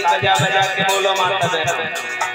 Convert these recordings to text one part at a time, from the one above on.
ताली बजा बजा के बोलो माता बहना।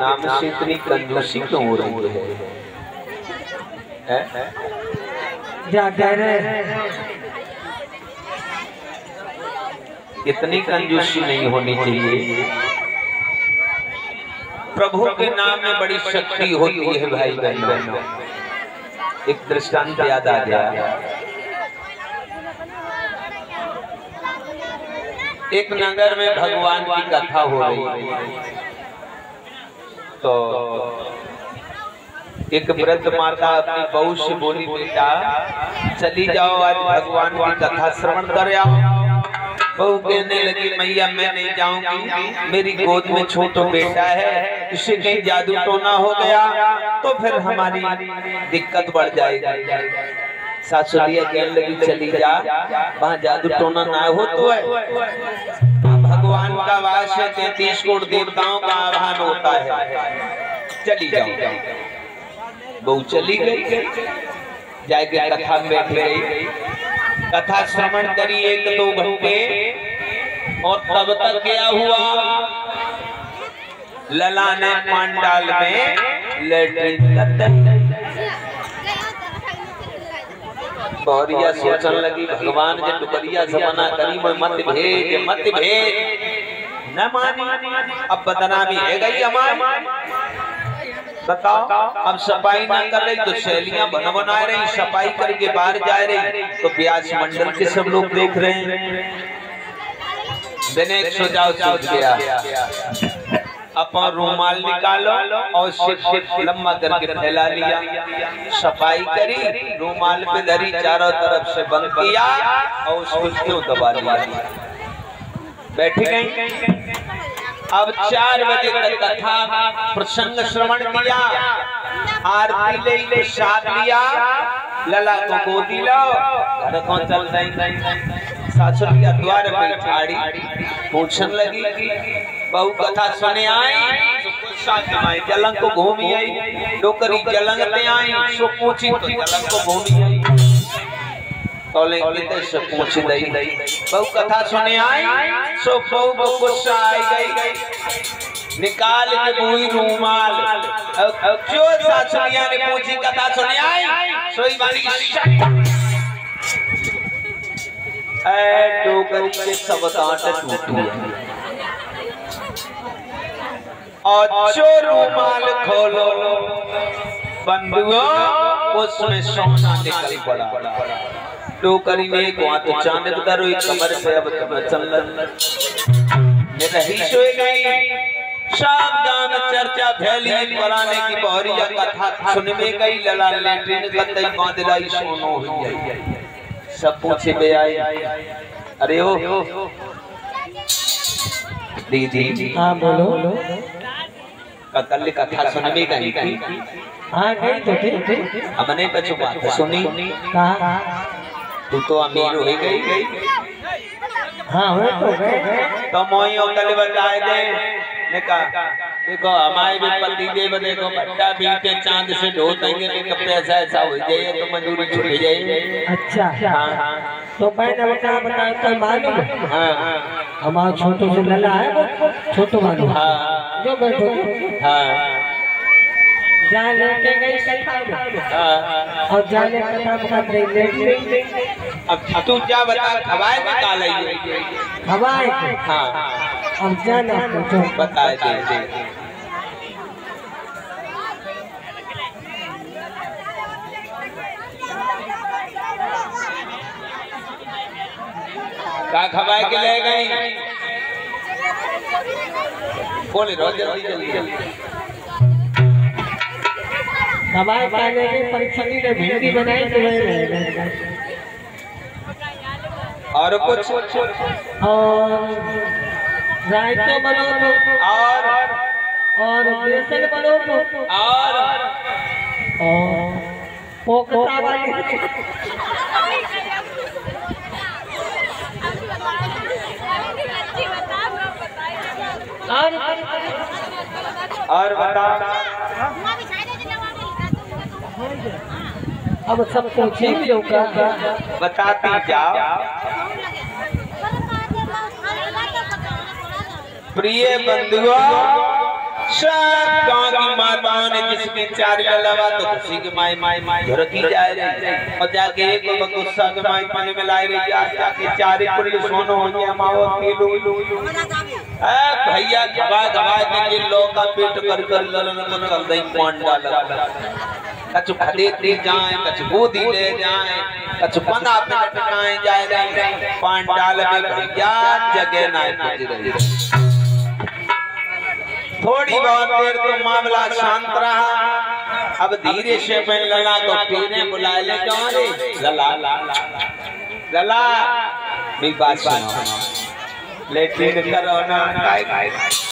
नाम से इतनी कंजूसी क्यों हो रही है? हैं? इतनी कंजूसी नहीं होनी चाहिए। प्रभु के नाम में बड़ी शक्ति होती है भाई बहनों। एक दृष्टांत याद आ गया। एक नगर में भगवान की कथा हो रही थी तो एक वृद्ध माता अपनी बहू से बोली, बेटा, चली जाओ, आज भगवान की कथा श्रवण कर आओ। बहू कहने लगी, मैया, मैं नहीं जाऊँगी। मेरी गोद में छोटो बेटा है इसे कहीं जादू टोना हो गया तो फिर हमारी दिक्कत बढ़ जाएगी। सासुरिया कहने लगी, चली जा, वहाँ जादू टोना ना हो तो है। का वास है तैतीस कोट देवताओं का आह्वान होता है। चली जाओ। बहू चली गई। जाके कथा में बैठ गई कथा श्रवण करी एक दो घंटे, और तब तक क्या हुआ? लला ने पांडाल में लेटरिन कर बहरिया सोचन लगी, भगवान जे टुकरिया जमाना करी मत भेज मत भेज न मानी। अब बदनामी है गई हमारी। बताओ, अब सफ़ाई ना कर रही तो शैलियाँ बन बना रही, सफ़ाई करके बाहर जा रही तो ब्याज मंडल के सब लोग देख रहे हैं। दिनेश सुझाव सूझ गया। अपन रूमाल निकालो और सिर सिर लंबा करके फैला लिया। सफ़ाई करी, रूमाल पे धरी, चारों तरफ़ से बंद किया और उसको क्यों दबा लिया बैठ गई अब चार बजे तक कथा, प्रसंग श्रवण किया। आरती ले प्रसाद लिया। लला को गोदी लो घर को चल रही सासुरिया द्वार पे ठाड़ी पूछन लगी। बहु कथा सुने आई। जलंग को घूमी आई। डोकरी जलंग ते आई। सो पूछी तो जलंग को घूमी आई। तोले किते से पूछ दई बहु कथा सुने आई, सो बहु को गुस्सा आई गई। निकाल के बुई रूमाल। जो सासुरिया ने पूछी कथा सुने आई? सोई वाली ऐ डोगरी के सब कांट टूटी और जो रूमाल खोलो, बंधुओं, उसमें सोना निकल पड़ा। टोकरी में एक हाथ चाँद करो एक कमर से अब तुम चल ये रही सोई गई सावधान चर्चा फैली पुराने की बहरिया कथा सुन में गई लला लेटरिन कतई बांधलाई सोनो हुई आई। सब पूछे बे आई अरे ओ। दीदी। हाँ बोलो। कल कथा सुन में गई थी। हाँ गई तो ठीक ठीक हमने बच्चों बात सुनी। कहा? तू तो अमीर हो गई गई हाँ हो तो गए तो मोई कल बताए दे ने कहा देखो हमारे भी पति देव देखो भट्टा बीते चाँद से ढो देंगे लेकिन पैसा ऐसा हो जाए तो मजदूरी छूट जाए अच्छा हाँ हाँ तो मैंने बता बताया तो मालूम है? हमारा छोटू से लला है वो छोटू मालूम हाँ जो बैठो हाँ जहाँ लेके गई कथा में हाँ और जाने कथा में कथ रही लेट अब तू क्या बता खवाए निकाल हवाए हाँ अब जाना पूछो बता दे दे का खवाए के ले गई? बोले रो जल्दी जल्दी। हवाए पाने की ने भिंडी बनाई तो वही रहेगा और कुछ? और रायता बनो तो। और? और बेसन बनो तो। और? और पोखता वाली और और बता। अब सब कुछ ही जो का बताती जाओ। प्रिय बंधुओं की ने जिसके चार तो खुशी के माई माई जाए रही और के पानी में लाए जाके चारे सोनो हो भैया के लोग का पेट कर कर ललन को कछु खरीदते जाए कछु गोदी ले जाए कछु पंदा पे टकाए जाए रही पान डाल में भैया जगह ना पहुँच रही थोड़ी बहुत देर तो मामला शांत रहा। अब धीरे से मैं लला तो पीने बुलाए ले क्यों रे। लला लला, मेरी बात सुनो। लेकिन करो ना।